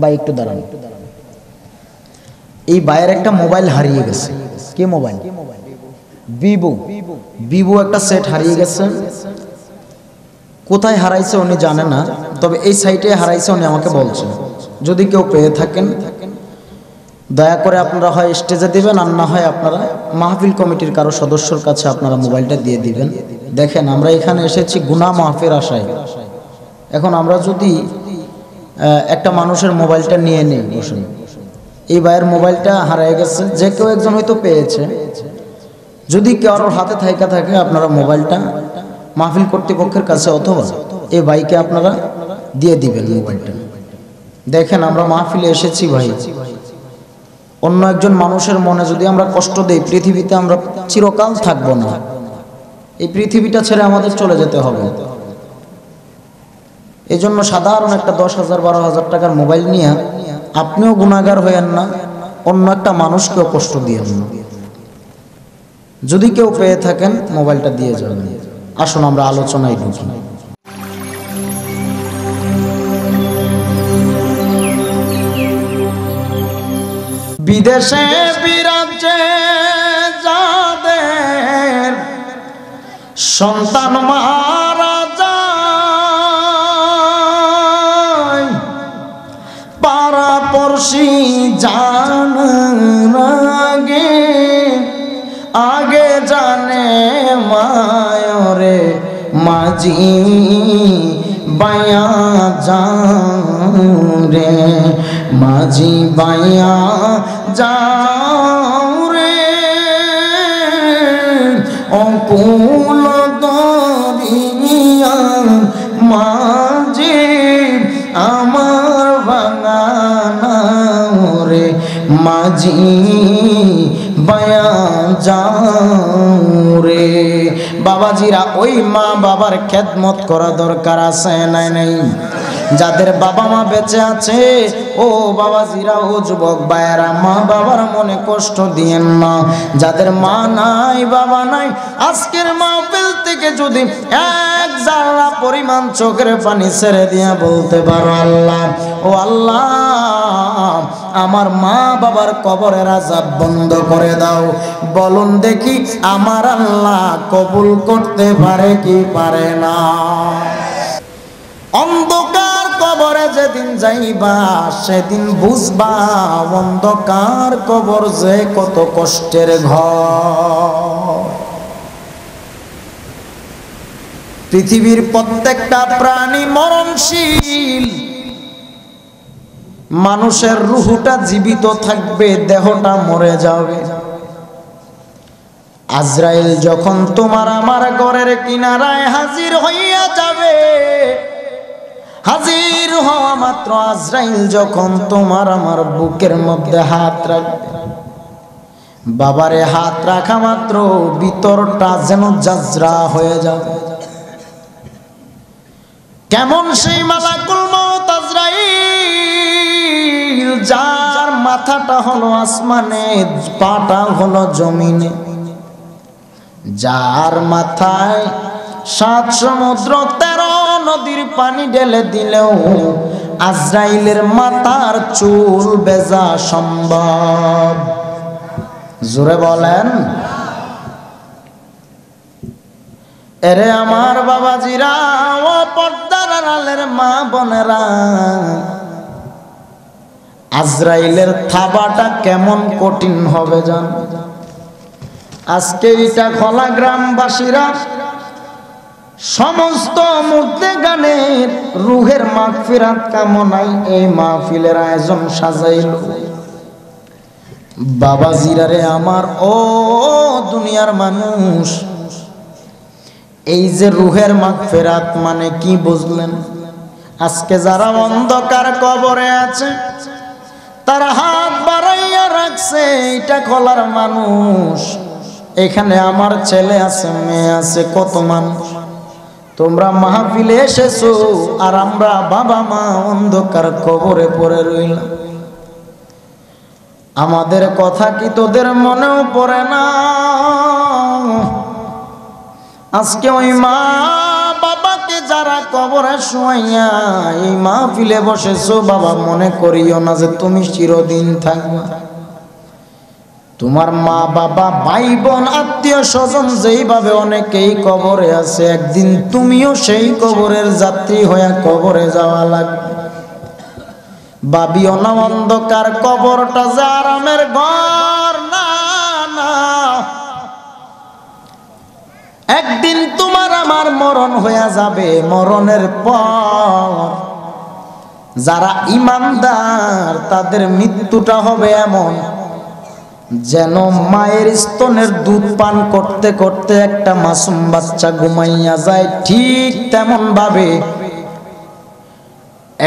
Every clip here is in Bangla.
বা একটু দাঁড়ান। এই বাইরের একটা মোবাইল হারিয়ে গেছে। কে মোবাইল? ভিভো। ভিভো একটা সেট হারিয়ে গেছে। কোথায় হারাইছে উনি জানে না, তবে এই সাইটে হারাইছে উনি আমাকে বলছেন যদি কেউ পেয়ে থাকেন, দয়া করে আপনারা হয় স্টেজে দিবেন, আর না হয় আপনারা মাহফিল কমিটির কারও সদস্যর কাছে আপনারা মোবাইলটা দিয়ে দিবেন। দেখেন, আমরা এখানে এসেছি গুনা মাহফির আশায়। এখন আমরা যদি একটা মানুষের মোবাইলটা নিয়ে নিই এই ভাইয়ের মোবাইলটা হারিয়ে গেছে। যে কেউ একজন হয়তো পেয়েছে। যদি কারোর হাতে থাইকা থাকে, আপনারা মোবাইলটা মাহফিল কর্তৃপক্ষের কাছে অথবা এই ভাইকে আপনারা দিয়ে দিবেন মোবাইলটা। দেখেন, আমরা মাহফিলে এসেছি ভাই। অন্য একজন মানুষের মনে যদি আমরা কষ্ট দেই, পৃথিবীতে আমরা চিরকাল থাকব না। এই পৃথিবীটা ছেড়ে আমাদের চলে যেতে হবে। এই জন্য সাধারণ একটা দশ হাজার, বারো হাজার টাকার মোবাইল নিয়ে আপনিও গুণাগার হয়েন না, অন্য একটা মানুষকেও কষ্ট দিয়েন না। যদি কেউ পেয়ে থাকেন, মোবাইলটা দিয়ে যাবেন। আসুন, আমরা আলোচনায় ঢুকি। বিদেশে বিরাজে যাদের সন্তান মারা পড়শি জান আগে আগে জানে মায়রে মাঝি বায়া রে মাঝি বায়া যাও রে অকুল মাঝি বায়া যাও বাবাজিরা, ওই মা বাবার খেদমত করা দরকার আছে নাই নাই? যাদের বাবা মা বেঁচে আছে, ও বাবাজিরা, ও যুবক বায়েরা মা বাবার মনে কষ্ট দিয়েন না। যাদের মা নাই, বাবা নাই, আজকের মাহফিল থেকে যদি এক জানলা পরিমাণ চোখের পানি ছেড়ে দিয়া বলতে পারো আল্লাহ। ও আল্লাহ আমার মা বাবার কবরের আজাব বন্ধ করে দাও। বলুন দেখি, আমার আল্লাহ কবুল করতে পারে কি পারে না? অন্ধকার কবরে যেদিন যাইবা, সেদিন বুঝবা, অন্ধকার কবর যে কত কষ্টের ঘর। পৃথিবীর প্রত্যেকটা প্রাণী মরণশীল। মানুষের রুহুটা জীবিত থাকবে, দেহটা মরে যাবে। আজরাইল যখন তোমার আমার ঘরের কিনারায় হাজির হইয়া যাবে, হাজির হওয়া মাত্র আজরাইল যখন তোমার আমার বুকের মধ্যে হাত রাখবে। বাবারে হাত রাখা মাত্র বিতরটা যেন যাজরা হয়ে যাবে। কেমন সেই মালাকুল যার মাথাটা হলো আসমানে, পাটা হলো জমিনে। যার মাথায় সাত সমুদ্র, তেরো নদীর পানি ঢেলে দিলেও আজরাইলের মাথার চুল বেজা সম্ভব। জোরে বলেন। এরে আমার বাবাজিরা, ও পর্দার আড়ালের মা বোনেরা আজরাইলের থাবাটা কেমন কঠিন হবে জান? আজকে এটা খোলা গ্রামবাসীরা সমস্ত মুর্দে গানের রুহের মাগফিরাত কামনায় এই মাহফিলের আয়োজন সাজাইল। বাবা জিরারে আমার, ও দুনিয়ার মানুষ, এই যে রুহের মাগফিরাত মানে কি বুঝলেন? আজকে যারা অন্ধকার কবরে আছে তারা হাত বাড়াইয়া রাখছে এটা খোলার মানুষ। এখানে আমার ছেলে আছে, মেয়ে আছে, কত মানুষ। তোমরা মাহফিলে এসেছ, আর আমরা বাবা মা অন্ধকার কবরে পড়ে রইলাম। আমাদের কথা কি তোদের মনেও পড়ে না? আজকে ওই মা যারা কবরে শুয়াইয়া এই মাহফিলে বসেছো, বাবা, মনে করিও না যে তুমি চিরদিন থাকবা। তোমার মা, বাবা ভাই বোন আত্মীয় স্বজন যেইভাবে অনেকেই কবরে আছে, একদিন তুমিও সেই কবরের যাত্রী হয়ে কবরে যাওয়া লাগবে। বাবিও না অন্ধকার কবরটা যে আরামের ঘর, না একদিন তোমার আমার মরণ হয়ে যাবে, মরণের পর। যারা ইমানদার, তাদের মৃত্যুটা হবে এমন, যেন মায়ের স্তনের দুধ পান করতে করতে একটা মাসুম বাচ্চা ঘুমাইয়া যায় ঠিক তেমন ভাবে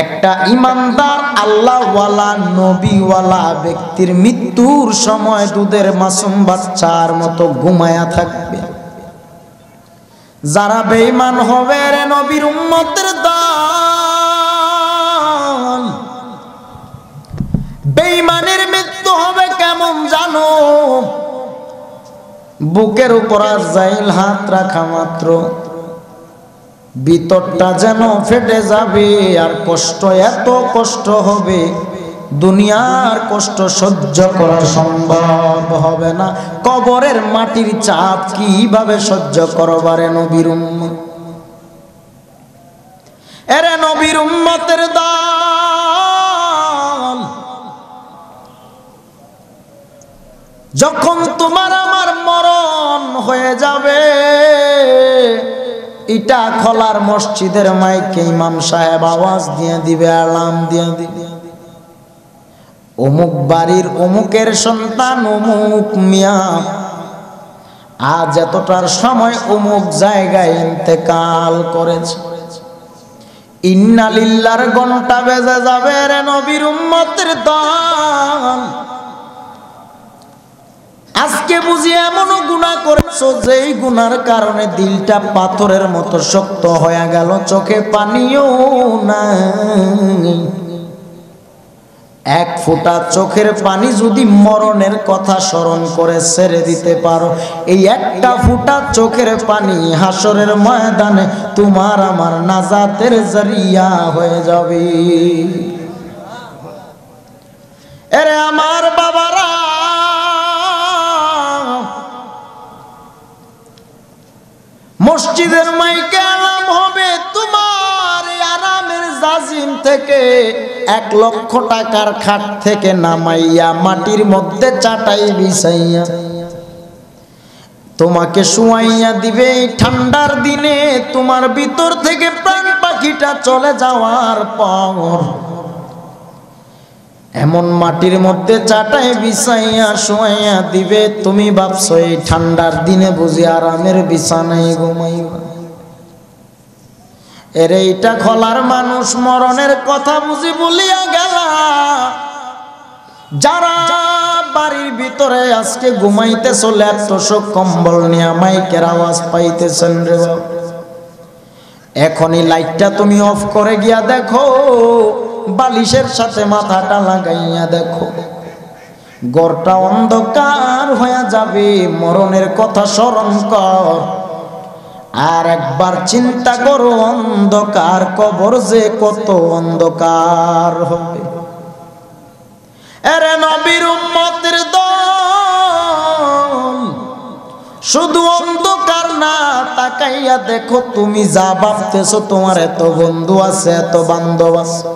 একটা ইমানদার আল্লাহওয়ালা, নবীওয়ালা ব্যক্তির মৃত্যুর সময় দুধের মাসুম বাচ্চার মতো ঘুমায়া থাকবে। যারা বেঈমান হবে রে নবীর উম্মতের দল। বেঈমানের মৃত্যু হবে কেমন জানো? বুকের উপর আর জাইল হাত রাখা মাত্র। ভিতরটা যেন ফেটে যাবে আর কষ্ট, এত কষ্ট হবে। দুনিয়ার কষ্ট সহ্য করা সম্ভব হবে না। কবরের মাটির চাপ কীভাবে সহ্য করবারে নবীর উম্মত? এরে নবীর উম্মতের দল, যখন তোমার আমার মরণ হয়ে যাবে, ইটা খোলার মসজিদের মাইকে ইমাম সাহেব আওয়াজ দিয়ে দিবে আলাম দিয়ে দিবে। অমুক বাড়ির অমুকের সন্তান, অমুক মিয়া। আজ এতটার সময় অমুক জায়গায় ইন্তেকাল করেছে। ইন্নালিল্লার ঘণ্টা বেজে যাবে রে নবীর উম্মতের দল। আজকে বুঝি এমনও গুণা করেছ যেই গুনার কারণে দিলটা পাথরের মতো শক্ত হয়ে গেল, চোখে পানিও নাই। এক ফোঁটা চোখের পানি যদি মরণের কথা স্মরণ করে ছেড়ে দিতে পারো। এই একটা ফোঁটা চোখের পানি হাসরের ময়দানে তোমার আমার নাজাতের জরিয়া হয়ে যাবে। এরে আমার বাবারা, মসজিদের মাইকে জাজিম থেকে এক লক্ষ টাকার খাট থেকে নামাইয়া মাটির মধ্যে চাটাই বিছাইয়া তোমাকে শুয়াইয়া দিবে ঠান্ডার দিনে। তোমার ভিতর থেকে প্রাণ পাখিটা চলে যাওয়ার পর এমন মাটির মধ্যে চাটাই বিছাইয়া শোয়াইয়া দিবে। তুমি ভাবছ এই ঠান্ডার দিনে বুঝি আরামের বিছানায় ঘুমাইবা। এর এইটা খোলার মানুষ মরণের কথা বুঝি বলিয়া গেল। যারা বাড়ির ভিতরে আজকে ঘুমাইতে চলে এত কম্বল নিয়ে মাইকের আওয়াজ পাইতেছেন রে এখনই লাইটটা তুমি অফ করে গিয়া দেখো, বালিশের সাথে মাথাটা লাগাইয়া দেখো। গড়টা অন্ধকার হয়ে যাবে, মরণের কথা স্মরণ কর। আর একবার চিন্তা করো, অন্ধকার কবর যে কত অন্ধকার হবে। এরে নবীর উম্মতের দল শুধু অন্ধকার না, তাকাইয়া দেখো, তুমি যা ভাবতেছো, তোমার এত বন্ধু আছে, এত বান্ধব আছে।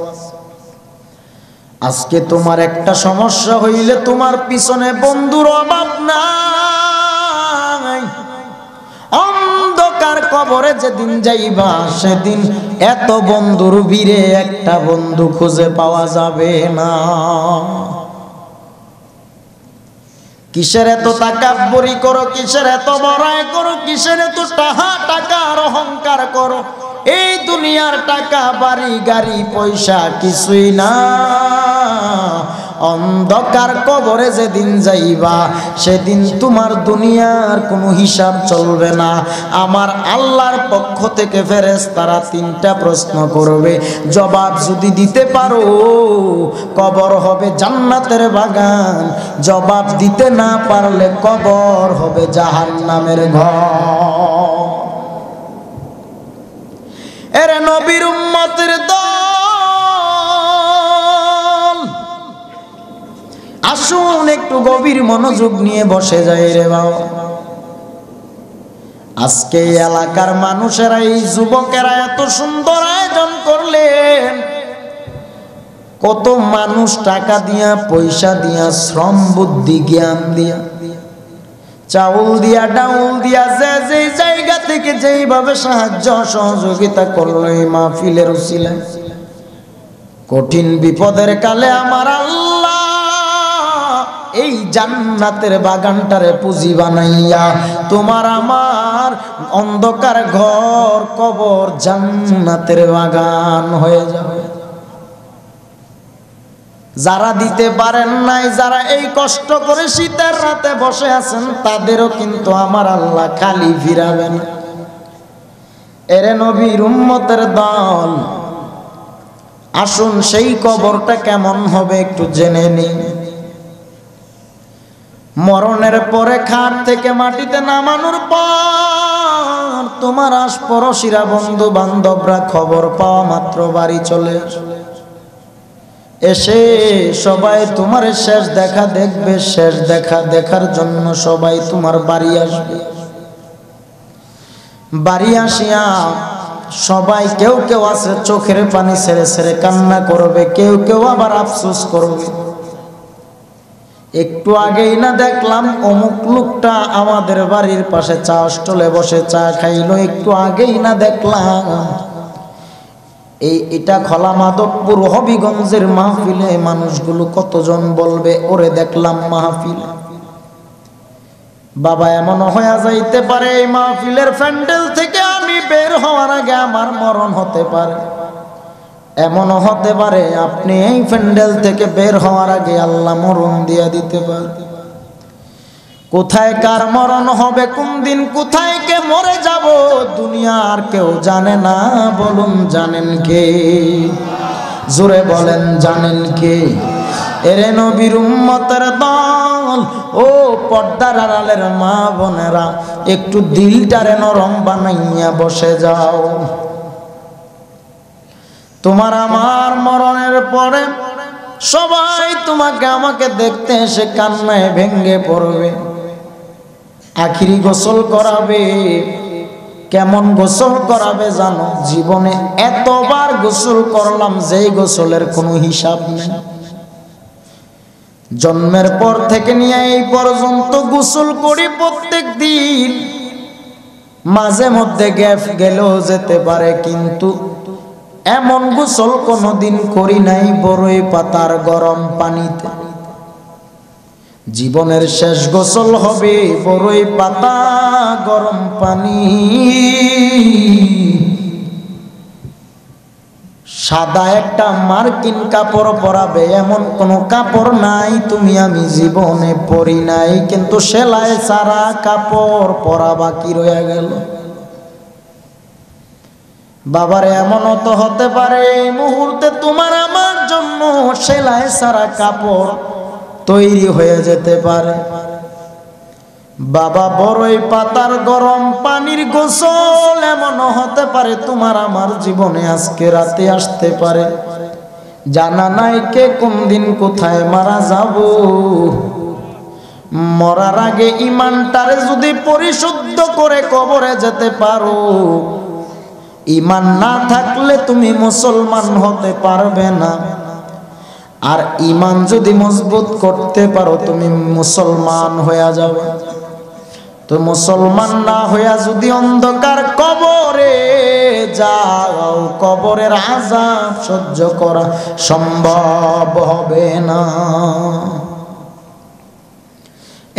আজকে তোমার একটা সমস্যা হইলে তোমার পিছনে বন্ধুর অভাব নাই। কবরে যেদিন যাইবা, সেদিন এত বন্ধুর ভিড়ে একটা বন্ধু খুঁজে পাওয়া যাবে না। কিসের এত তাকাব্বরি করো, কিসের এত বড়াই করো, কিসের এত টাহা টাকার অহংকার করো? এই দুনিয়ার টাকা, বাড়ি, গাড়ি, পয়সা কিছুই না। অন্ধকার কবরে যেদিন যাইবা, সেদিন তোমার দুনিয়ার কোনো হিসাব চলবে না। আমার আল্লাহর পক্ষ থেকে ফেরেস তারা তিনটা প্রশ্ন করবে। জবাব যদি দিতে পারো, কবর হবে জান্নাতের বাগান। জবাব দিতে না পারলে কবর হবে জাহান নামের ঘর। এরে নবীর উম্মতের দল আসুন, একটু গভীর মনোযোগ নিয়ে বসে যায় রে বাবা। আজকে এলাকার মানুষেরা, এই যুবকেরা এত সুন্দর আয়োজন করলেন। কত মানুষ টাকা দিয়া, পয়সা দিয়া, শ্রম, বুদ্ধি, জ্ঞান দিয়া। চাউল দিয়া, ডাউল দিয়া, যে যে জায়গা থেকে যেইভাবে সাহায্য, সহযোগিতা করল এই মাহফিলের উসিলায়। কঠিন বিপদের কালে আমার আল্লাহ এই জান্নাতের বাগানটারে পুঁজি বানাইয়া, তোমার আমার অন্ধকার ঘর, কবর জান্নাতের বাগান হয়ে যাবে। যারা দিতে পারেন নাই, যারা এই কষ্ট করে শীতের রাতে বসে আছেন, তাদেরও কিন্তু আমার আল্লাহ খালি ফিরাবেন। এরে নবীর উম্মতের দল, আসুন সেই কবরটা কেমন হবে একটু জেনে নিন মরণের পরে খাট থেকে মাটিতে নামানোর পর তোমার আশপরশিরা বন্ধু বান্ধবরা খবর পাওয়া মাত্র বাড়ি চলে। এসে সবাই তোমার শেষ দেখা দেখবে, শেষ দেখা দেখার জন্য সবাই তোমার বাড়ি আসবে। বাড়ি আসিয়া সবাই কেউ কেউ আছে, চোখের পানি ছেড়ে ছেড়ে কান্না করবে, কেউ কেউ আবার আফসোস করবে। একটু আগেই না দেখলাম অমুক লোকটা আমাদের বাড়ির পাশে চা স্টলে বসে চা খাইলো, একটু আগেই না দেখলাম। এই এটা খলা মাধবপুর হবিগঞ্জের মাহফিলে মানুষগুলো কতজন বলবে, ওরে দেখলাম মাহফিল। বাবা এমন হয়ে যাইতে পারে, এই মাহফিলের প্যান্ডেল থেকে আমি বের হওয়ার আগে আমার মরণ হতে পারে। এমনও হতে পারে আপনি এই প্যান্ডেল থেকে বের হওয়ার আগে আল্লাহ মরণ দিয়া দিতে পারে। কোথায় কার মরণ হবে, কোন দিন কোথায় কে মরে যাব, দুনিয়ার কেউ জানে না, বলুন জানেন কে? জোরে বলেন, জানেন কে? এরে নবীর উম্মতের দল, ও পর্দার আড়ালের মা বোনেরা, একটু দিলটারে নরম বানাইয়া বসে যাও। তোমার আমার মরণের পরে সবাই তোমাকে আমাকে দেখতে এসে কান্নায় ভেঙ্গে পড়বে। আখিরি গোসল করাবে। কেমন গোসল করাবে জানো? জীবনে এতবার গোসল করলাম, যেই গোসলের কোনো হিসাব নেই। জন্মের পর থেকে নিয়ে এই পর্যন্ত গোসল করি প্রত্যেক দিন। মাঝে মধ্যে গ্যাপ গেলেও যেতে পারে, কিন্তু এমন গোসল কোনোদিন করি নাই বড়ই পাতার গরম পানিতে। জীবনের শেষ গোসল হবে বড়ই পাতা গরম পানি। সাদা একটা মার্কিন কাপড় পরাবে, এমন কোনো কাপড় নাই, তুমি আমি জীবনে পরি নাই, কিন্তু সেলাই সারা কাপড় পরা বাকি রয়ে গেল? বাবার, এমনও তো হতে পারে এই মুহূর্তে তোমার আমার জন্য সেলাই সারা কাপড় তৈরি হয়ে যেতে পারে। বাবা, বড়ই পাতার গরম পানির গোসল এমনও হতে পারে তোমার আমার জীবনে আজকে রাতে আসতে পারে। জানা নাই কে কোন দিন কোথায় মারা যাব। মরার আগে ইমানটারে যদি পরিশুদ্ধ করে কবরে যেতে পারো ইমান না থাকলে তুমি মুসলমান হতে পারবে না। আর ইমান যদি মজবুত করতে পারো, তুমি মুসলমান হয়ে যাবে তো মুসলমান না হইয়া যদি অন্ধকার কবরে যাও, কবরের আজাব সহ্য করা সম্ভব হবে না।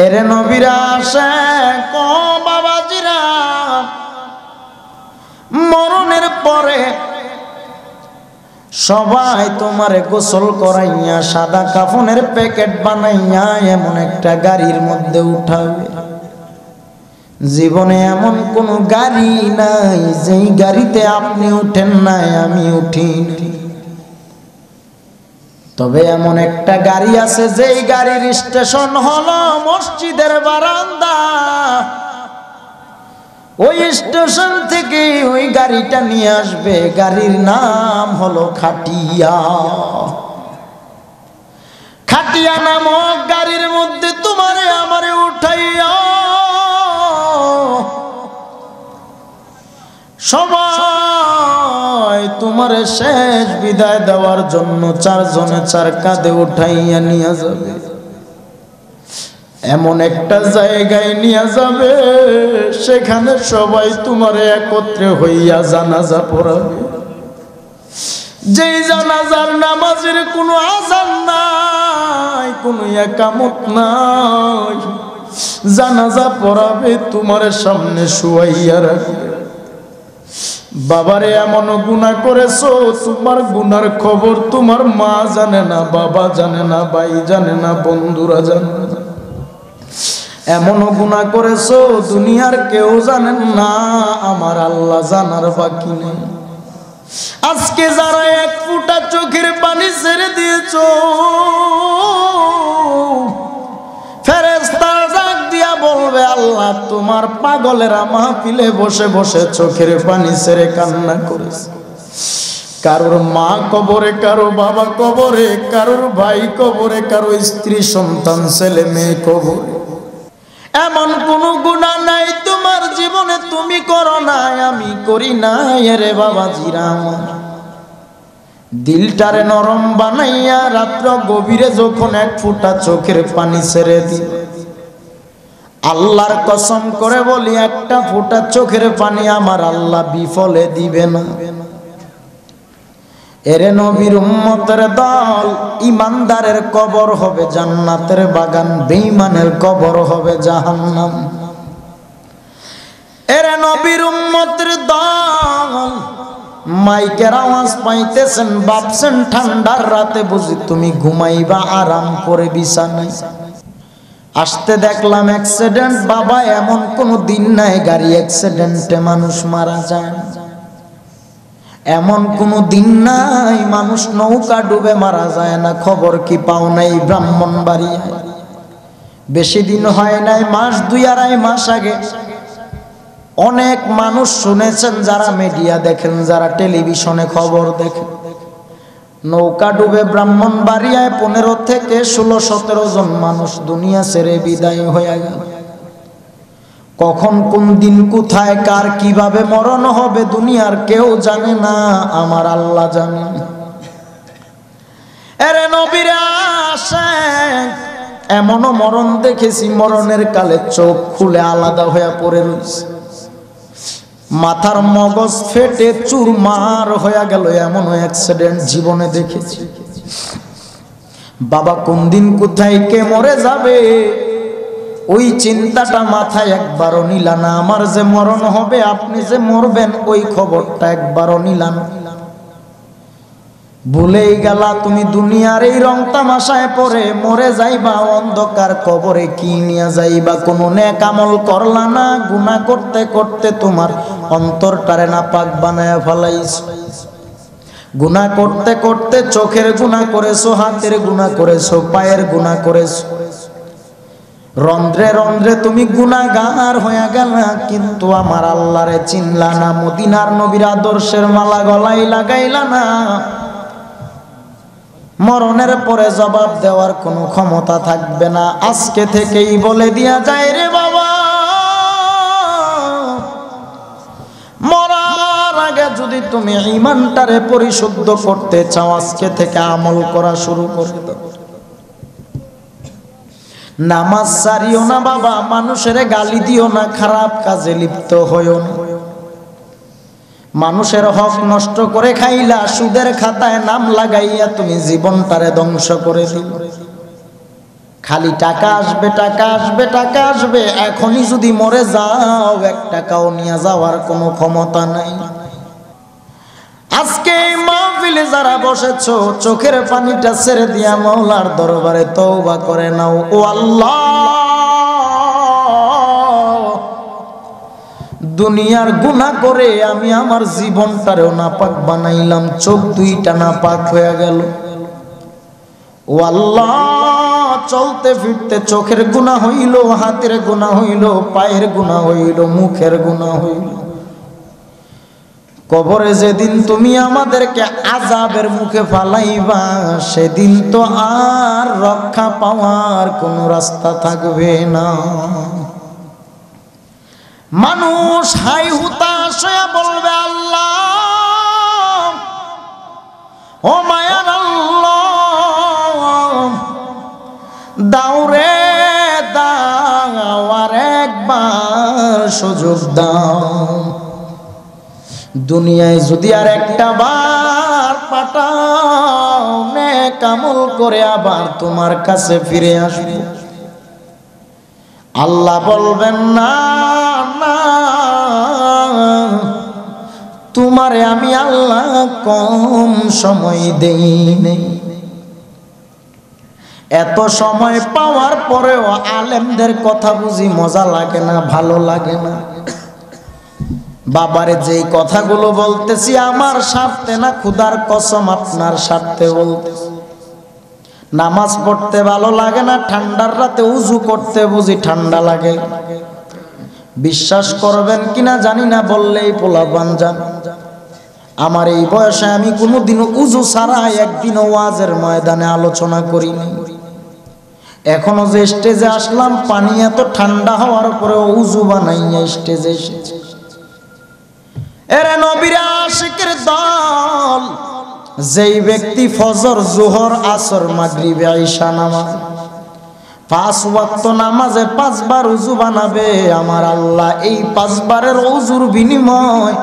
এরে নবীরা আসে ক বাবাজিরা সবাই তোমারে গোসল করাইয়া সাদা কাফনের প্যাকেট বানাইয়া এমন একটা গাড়ির মধ্যে উঠাবে। জীবনে এমন কোন গাড়ি নাই, যেই গাড়িতে আপনি উঠেন নাই, আমি উঠিনি। তবে এমন একটা গাড়ি আছে, যেই গাড়ির স্টেশন হলো মসজিদের বারান্দা। ওই স্টেশন থেকে ওই গাড়িটা নিয়ে আসবে। গাড়ির নাম হলো খাটিয়া। খাটিয়া নামক গাড়ির মধ্যে তোমারে আমারে উঠাইয়া সবাই তোমার শেষ বিদায় দেওয়ার জন্য চারজনে চার কাঁধে উঠাইয়া নিয়ে যাবে। এমন একটা জায়গায় নিয়ে যাবে, সেখানে সবাই তোমার একত্রে হইয়া জানাজা পড়াবে। যেই জানাজার নামাজের কোনো আজান নাই, কোনো একামত নাই, জানাজা পড়াবে তোমার সামনে শুয়াইয়া রাখবে। বাবারে, এমন গুণা করেছ? তোমার গুনার খবর তোমার মা জানে না, বাবা জানে না, ভাই জানে না, বন্ধুরা জানে না। এমনও গুণা করেছ, দুনিয়ার কেউ জানেন না, আমার আল্লাহ জানার বাকি নেই। আজকে যারা এক ফুটা চোখের পানি ছেড়ে দিয়েছ ফেরেস্তার ডাক দিয়া বলবে, আল্লাহ তোমার পাগলেরা মাহফিলে বসে বসে চোখের পানি ছেড়ে কান্না করেছে। কারোর মা কবরে কারও বাবা কবরে, কারোর ভাই কবরে কারও স্ত্রী, সন্তান, ছেলে, মেয়ে কবরে। এমন কোন গুণা নাই, তোমার জীবনে তুমি করো নাই, আমি করি নাই রে বাবা জিরা আমার। দিলটারে নরম বানাইয়া রাত্র গভীরে যখন এক ফুটা চোখের পানি ছেড়ে দি আল্লাহর কসম করে বলি, একটা ফুটা চোখের পানি আমার আল্লাহ বিফলে দিবে না। এরে নবীর উম্মতের দল, ইমানদারের কবর হবে জান্নাতের বাগান, বেঈমানের কবর হবে জাহান্নাম। এরে নবীর উম্মতের দল, মাইকের আওয়াজ পাইতেছেন, ভাবছেন ঠান্ডার রাতে বুঝি তুমি ঘুমাইবা, আরাম করে বিছানায়। আসতে দেখলাম অ্যাক্সিডেন্ট বাবা এমন কোনো দিন নাই, গাড়ি অ্যাক্সিডেন্টে মানুষ মারা যায়। এমন কোনো দিন নাই, মানুষ নৌকা ডুবে মারা যায় না। খবর কি পাও নাই ব্রাহ্মণ বাড়িয়ায় বেশি দিন হয় নাই, মাস দুই আড়াই মাস আগে। অনেক মানুষ শুনেছেন, যারা মিডিয়া দেখেন, যারা টেলিভিশনে খবর দেখেন। নৌকা ডুবে ব্রাহ্মণ বাড়িয়ায় পনেরো থেকে ষোলো, সতেরো জন মানুষ দুনিয়া ছেড়ে বিদায় হয়ে গেল। কখন কোন দিন কোথায় কার কীভাবে মরণ হবে দুনিয়ার কেউ জানে না, আমার আল্লাহ জানে। এরে নবীরা আসেন, এমনও মরণ দেখেছি, মরণের কালে চোখ খুলে আলাদা হয়ে পড়ে রয়েছে। মাথার মগজ ফেটে চুরমার হয়ে গেল এমন অ্যাক্সিডেন্ট জীবনে দেখেছি। বাবা কোন দিন কোথায় কে মরে যাবে ওই চিন্তাটা মাথায় একবারও নিলা আমার যে মরণ হবে, আপনি যে মরবেন, ওই খবরটা একবারও নিলাম ভুলেই গেলা তুমি দুনিয়ার এই রং তামাশায় পরে মরে যাইবা অন্ধকার কবরে, কি নিয়ে যাইবা? কোনো নেক আমল করলা না, গুনাহ করতে করতে তোমার অন্তরটারে না পাক বানায় ফেলাইছ গুনাহ করতে করতে চোখের গুণা করেছ, হাতের গুনাহ করেছ, পায়ের গুনাহ করেছ। রন্ধ্রে রন্ধ্রে তুমি গুনাগার হয়ে গেল, কিন্তু আমার আল্লাহরে চিনলা না, মদিনার নবীর আদর্শের মালা গলাই লাগাইলা না। মরণের পরে জবাব দেওয়ার কোনো ক্ষমতা থাকবে না। আজকে থেকেই বলে দিয়া যায় রে বাবা, মরার আগে যদি তুমি ইমানটারে পরিশুদ্ধ করতে চাও, আজকে থেকে আমল করা শুরু করে দাও। নামাজ সারিও না বাবা, মানুষের গালি দিও না, খারাপ কাজে লিপ্ত হইও না। মানুষের হক নষ্ট করে খাইলা, সুদের খাতায় নাম লাগাইয়া তুমি জীবনটারে ধ্বংস করে দিল খালি টাকা আসবে টাকা আসবে টাকা আসবে, এখনই যদি মরে যাও, এক টাকাও নিয়ে যাওয়ার কোনো ক্ষমতা নাই। আজকে এই যারা বসেছো, চোখের পানিটা ছেড়ে দিয়া মৌলার দরবারে তৌবা করে নাও। ও আল্লাহ! দুনিয়ার গুনাহ করে আমি আমার জীবনটারেও নাপাক বানাইলাম, চোখ দুইটা নাপাক হয়ে গেল। ও আল্লাহ! চলতে ফিরতে চোখের গুণা হইল, হাতের গুণা হইল, পায়ের গুণা হইল, মুখের গুণা হইল। কবরে যেদিন তুমি আমাদেরকে আজাবের মুখে ফালাইবা, সেদিন তো আর রক্ষা পাওয়ার কোনো রাস্তা থাকবে না। মানুষ হাই হুতাশ বলবে, আল্লাহ, ও মায়ার আল্লাহ দাউরে দাও আর একবার সুযোগ দাও। দুনিয়ায় যদি আর একটা বার পাঠাও কামল করে আবার তোমার কাছে ফিরে আসব। আল্লাহ বলবেন, না না, তোমারে আমি আল্লাহ কম সময় দেই নেই। এত সময় পাওয়ার পরেও আলেমদের কথা বুঝি মজা লাগে না, ভালো লাগে না। বাবারে যেই কথাগুলো বলতেছি, আমার স্বার্থে না ক্ষুধার কসম আপনার স্বার্থে বলতেছি নামাজ পড়তে ভালো লাগে না, ঠান্ডার রাতে উজু করতে বুঝি ঠান্ডা লাগে। বিশ্বাস করবেন কিনা জানি না, বললেই পোলাপান যান আমার এই বয়সে আমি কোনোদিনও উজু ছাড়া একদিন ওয়াজের ময়দানে আলোচনা করিনি। এখনও যে স্টেজে আসলাম, পানি এত ঠান্ডা হওয়ার পরে উজু বানাইয়া স্টেজে এসেছে। এরে নবীরা আশিকের দল, যেই ব্যক্তি ফজর, জোহর, আসর, মাগরিবে, আইসা নামাজ, পাঁচ ওয়াক্ত নামাজে পাঁচবার উজু বানাবে, আমার আল্লাহ এই পাঁচবারের উজুর বিনিময়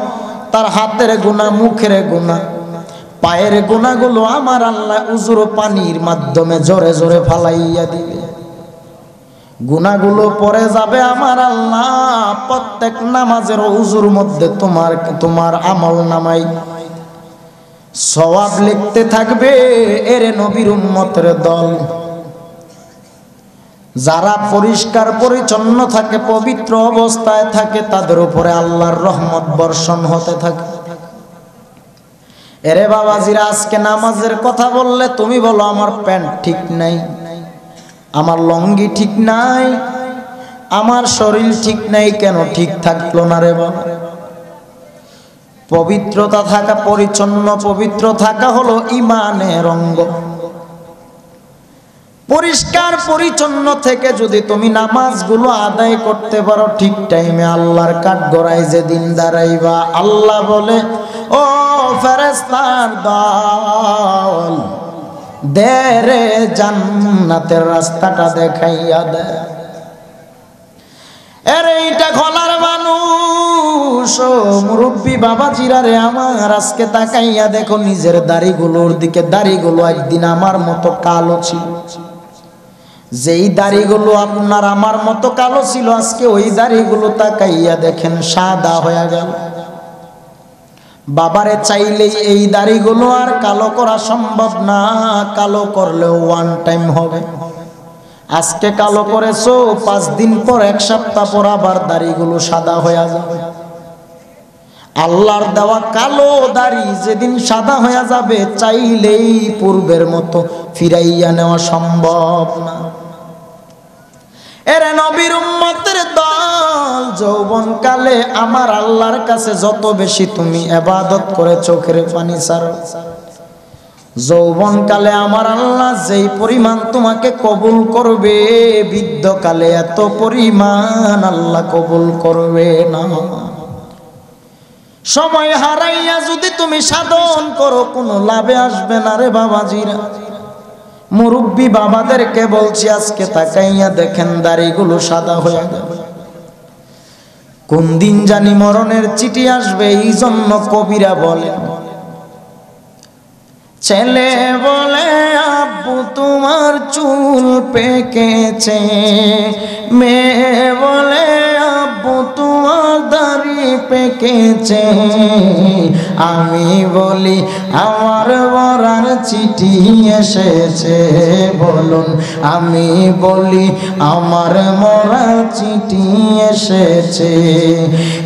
তার হাতের গুণা, মুখের গুণা, পায়ের গুণাগুলো আমার আল্লাহ উজুর পানির মাধ্যমে জোরে জোরে ফালাইয়া দিবে। গুণাগুলো পরে যাবে আমার আল্লাহ। প্রত্যেক নামাজের উজুর মধ্যে তোমার তোমার আমল নামাই। সওয়াব লিখতে থাকবে এরে নবীর উম্মতের দল। যারা পরিষ্কার পরিচ্ছন্ন থাকে, পবিত্র অবস্থায় থাকে, তাদের উপরে আল্লাহর রহমত বর্ষণ হতে থাকে। এরে বাবাজিরা, আজকে নামাজের কথা বললে তুমি বলো, আমার প্যান্ট ঠিক নাই। আমার লঙ্গি ঠিক নাই, আমার শরীর ঠিক নাই কেন ঠিক থাকল না রে বাবা? পবিত্রতা থাকা, পরিচ্ছন্ন পবিত্র থাকা হলো ইমানের অঙ্গ। পরিষ্কার পরিচ্ছন্ন থেকে যদি তুমি নামাজগুলো আদায় করতে পারো, ঠিক টাইমে আল্লাহর কাঠ গড়াই যেদিন দাঁড়াইবা। আল্লাহ বলে, ও ফেরেস্তার দল দে রে জান্নাতের রাস্তাটা দেখাইয়া দে। এর এইটা খোলার মানুষ মুরব্বী বাবা জিরারে আমার, আজকে তাকাইয়া দেখো নিজের দাড়িগুলোর দিকে, দাড়িগুলো একদিন আমার মতো কালো ছিল। যেই দাড়িগুলো আপনার আমার মতো কালো ছিল, আজকে ওই দাড়িগুলো তাকাইয়া দেখেন, সাদা হয়ে গেল। বাবারে চাইলেই এই দাড়িগুলো আর কালো করা সম্ভব না। কালো করলেও ওয়ান টাইম হবে। আজকে কালো করেছ, পাঁচ দিন পর এক সপ্তাহ পর আবার দাড়িগুলো সাদা হয়ে যাবে। আল্লাহর দেওয়া কালো দাড়ি যেদিন সাদা হয়ে যাবে, চাইলেই পূর্বের মতো ফিরাইয়া নেওয়া সম্ভব না। এরে নবীর উম্মতের দল যৌবন কালে আমার আল্লাহর কাছে যত বেশি তুমি এবাদত করে চোখের পানি ছাড়ো যৌবন কালে আমার আল্লাহ যেই পরিমাণ তোমাকে কবুল করবে, বৃদ্ধকালে এত পরিমাণ আল্লাহ কবুল করবে না। সময় হারাইয়া যদি তুমি সাধন করো, কোনো লাভে আসবে না রে বাবাজিরা। মুরব্বী বাবাদেরকে বলছি, আজকে তাকাইয়া দেখেন দাড়িগুলো সাদা হয়ে যাবে কোন দিন জানি মরণের চিঠি আসবে এই জন্য কবিরা বলে, ছেলে বলে, আব্বু তোমার চুল পেকেছে। মেয়ে বলে, আব্বু তোমার দাড়ি পেকেছে। আমি বলি, আমার বরার চিঠি এসেছে, বলুন। আমি বলি, আমার মরার চিঠি এসেছে।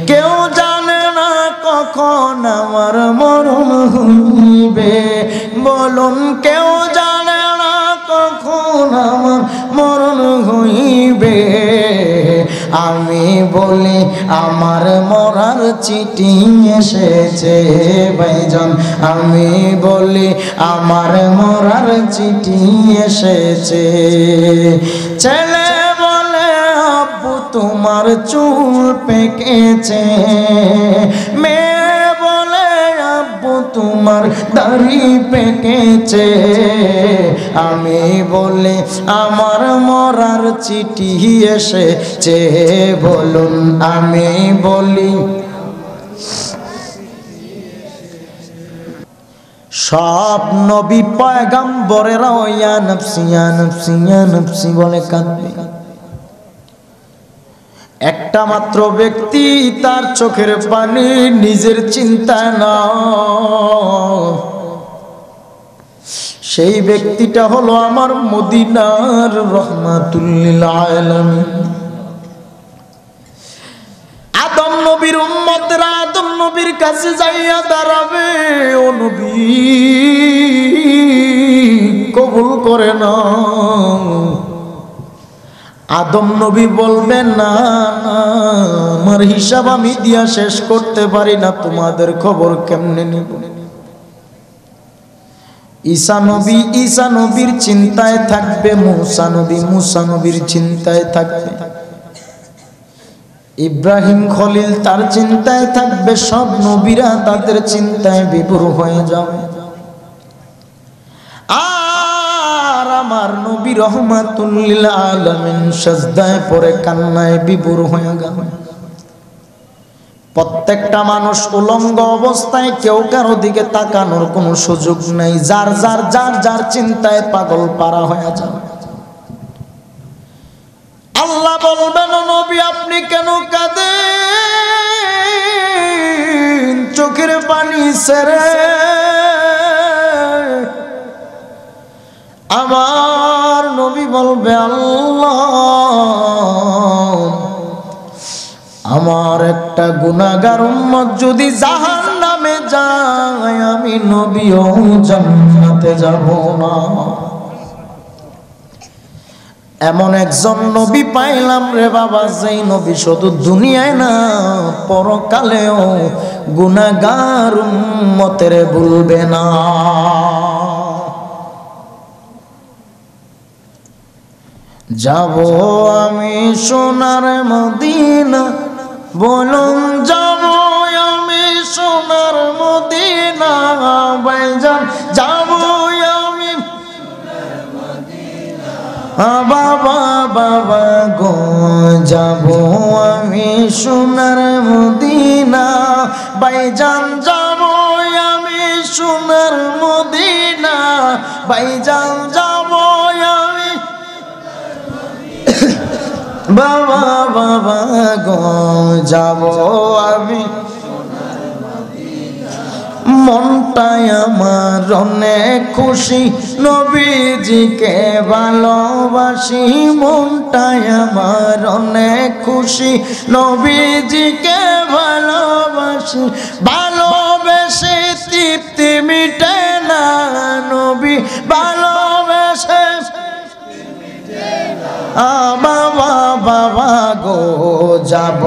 কেউ জানে না কখন আমার মরণ হইবে। বলুন, কেউ জানে না কখন আমার আমি বলি, আমার মরার চিঠি এসেছে, ভাইজন। আমি বলি, আমার মরার চিঠি এসেছে। ছেলে বলে, আব্বু, তোমার চুল পেকেছে। মেয়ে তোমার দাড়ি পেকেছে। আমি বলে আমার মরার চিঠি এসেছে, বলুন আমি বলি। সব নবী পয়গাম্বরেরা ইয়া নফসি ইয়া নফসি, ইয়া বলে কাঁদবে। একটা মাত্র ব্যক্তি তার চোখের পানি নিজের চিন্তা না সেই ব্যক্তিটা হলো আমার মদিনার রহমাতুল্লিল আদম নবীর উম্মতরা আদম নবীর কাছে যাইয়া দাঁড়াবে, ও নবী, কবুল করে না আদম নবী বলবেন না, আমার হিসাব আমি দিয়া শেষ করতে পারি না, তোমাদের খবর কেমনে নিব? ঈসা নবী, ঈসা নবীর চিন্তায় থাকবে, মুসা নবী, মুসা নবীর চিন্তায় থাকবে। ইব্রাহিম খলিল তার চিন্তায় থাকবে, সব নবীরা তাদের চিন্তায় বিভোর হয়ে যাবে। আর আমার নবী রহমাতুল্লিল আলমিন সাজদায় পরে কান্নায় বিভোর হয়ে গেল। প্রত্যেকটা মানুষ উলঙ্গ অবস্থায় কেউ কারও দিকে তাকানোর কোনো সুযোগ নেই। যার যার যার যার চিন্তায় পাগল পারা হয়ে যাবে। আল্লাহ বলবেন, নবী, আপনি কেন কাঁদে চোখের পানি সেরে আমার নবী বলবে, আল্লাহ, আমার একটা গুনাগার উম্মত যদি জাহান নামে যায়, আমি নবীও জান্নাতে যাব না। এমন একজন নবী পাইলাম রে বাবা, যেই নবী শুধু দুনিয়ায় না, পরকালেও গুনাগার উম্মতের ভুলবে না। যাব আমি সোনার মদিনা। বলুন, যাব আমি সোনার মদিনা। বাইজান যাব আমি বাবা বাবা গো, যাব আমি সোনার মদিনা। বাইজান যাব আমি সোনার মদিনা। বাইজান যাব বাবা বাবা গো, যাব আমি। মনটাই আমার অনেক খুশি, নবীজিকে ভালোবাসি। মনটাই আমার অনেক খুশি, নবীজিকে ভালোবাসি। ভালোবেসে তৃপ্তি মিটে না, নবী। ভালোবেসে আ বাবা গো, যাব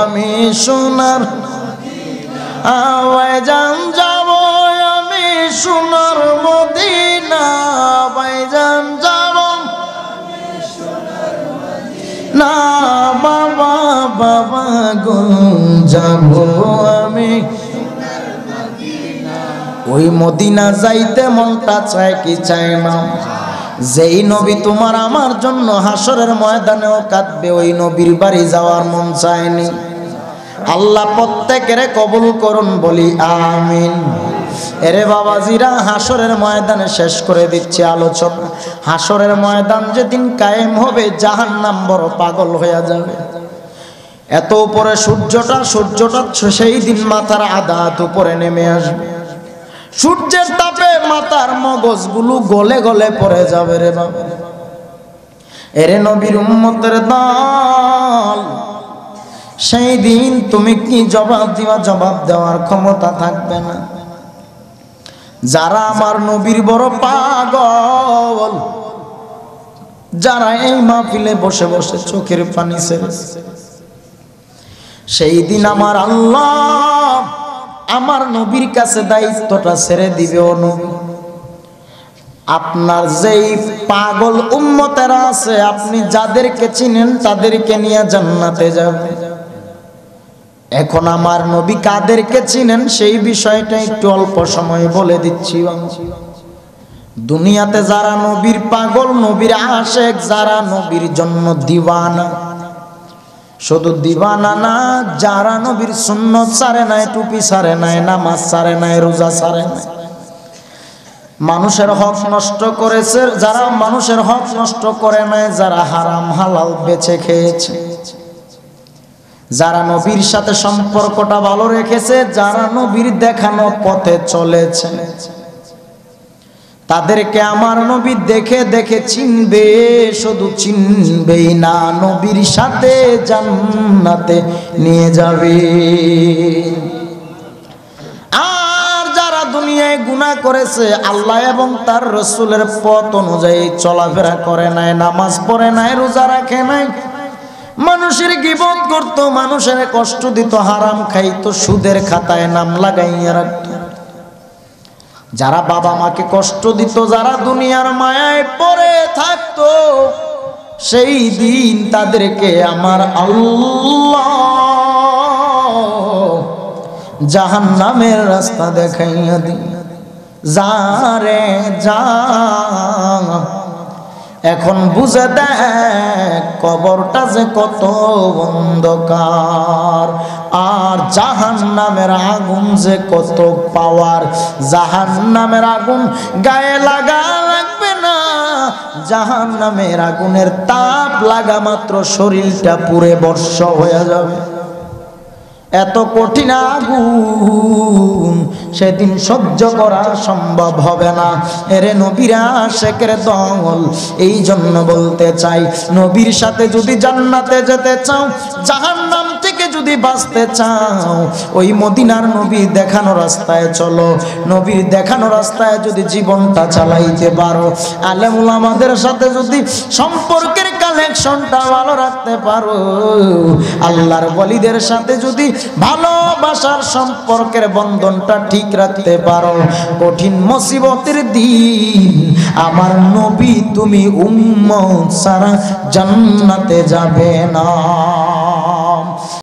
আমি সোনার আওয়ায় যান, যাব আমি সোনার মদিনা বাইজান যাব না, বাবা বাবা গো, যাব আমি ওই মদিনা যাইতে মনটা চায় কি চায় না? যেই নবী তোমার আমার জন্য হাসরের ময়দানেও কাঁদবে, ওই নবীর বাড়ি যাওয়ার মন চায়নি। আল্লাহ প্রত্যেকের কবুল করুন, বলি আমিন। এরে বাবাজিরা হাসরের ময়দানে শেষ করে দিচ্ছে আলোচনা। হাসরের ময়দান যেদিন কায়েম হবে জাহান নাম বড় পাগল হয়ে যাবে। এত উপরে সূর্যটা সূর্যটা সেই দিন মাথার আদাত উপরে নেমে আসবে। সূর্যের তাপে মাথার মগজগুলো গলে গলে পড়ে যাবে রে বাবা। এরে নবীর উম্মতের দল, সেই দিন তুমি কি জবাব দিবা? জবাব দেওয়ার ক্ষমতা থাকবে না। যারা আমার নবীর বড় পাগল, যারা এই মাহফিলে বসে বসে চোখের পানি ছেড়েছে সেই দিন আমার আল্লাহ আমার নবীর কাছে দায়িত্বটা ছেড়ে দিবে ও নবী আপনার যেই পাগল উম্মতেরা আছে, আপনি যাদেরকে চিনেন তাদেরকে নিয়ে জান্নাতে যাবে এখন আমার নবী কাদেরকে চিনেন, সেই বিষয়টা একটু অল্প সময় বলে দিচ্ছি। দুনিয়াতে যারা নবীর পাগল, নবীর আশেক, যারা নবীর জন্য দিওয়ানা শুধু দিবানা না, যারা নবীর শূন্য সারে নাই, টুপি সারে নাই, নামাজ সারে নাই, রোজা সারে নাই। মানুষের হক নষ্ট করেছে, যারা মানুষের হক নষ্ট করে নাই, যারা হারাম হালাল বেছে খেয়েছে। যারা নবীর সাথে সম্পর্কটা ভালো রেখেছে, যারা নবীর দেখানো পথে চলেছে। তাদেরকে আমার নবী দেখে দেখে চিনবে, শুধু চিনবেই না, নবীর সাথে জান্নাতে নিয়ে যাবে। করেছে, আল্লাহ এবং তার রসুলের পথ অনুযায়ী চলাফেরা করে নাই, নামাজ পড়ে নাই, রোজা রাখে নাই। মানুষের গিবত করত, মানুষের কষ্ট দিত, হারাম খাইতো, সুদের খাতায় নাম লাগাইয়া রাখত। যারা বাবা মাকে কষ্ট দিত, যারা দুনিয়ার মায়ায় পড়ে থাকতো, সেই দিন তাদেরকে আমার আল্লাহ জাহান নামের রাস্তা দেখাইয়া দিন। যা রে যা এখন বুঝে দেখ, কবরটা যে কত অন্ধকার। আর জাহান নামের আগুন যে কত পাওয়ার। জাহান নামের আগুন গায়ে লাগা লাগবে না। জাহান নামের আগুনের তাপ লাগা মাত্র শরীরটা পুরে বর্ষ হয়ে যাবে। এত কঠিন আগুন সেদিন সহ্য করা সম্ভব হবে না। এরে নবীরা, শেখের দল, এই জন্য বলতে চাই, নবীর সাথে যদি জান্নাতে যেতে চাও, জাহান্নাম থেকে যদি বাঁচতে চাও, ওই মদিনার নবী দেখানো রাস্তায় চলো। নবীর দেখানো রাস্তায় যদি জীবনটা চালাইতে পারো, আলেমুল আমাদের সাথে যদি সম্পর্কের কালেকশনটা ভালো রাখতে পারো, আল্লাহর বলিদের সাথে যদি ভালোবাসার সম্পর্কের বন্ধনটা ঠিক রাখতে পারো, কঠিন মুসিবতের দিন আমার নবী তুমি উম্মত সারা জান্নাতে যাবে না।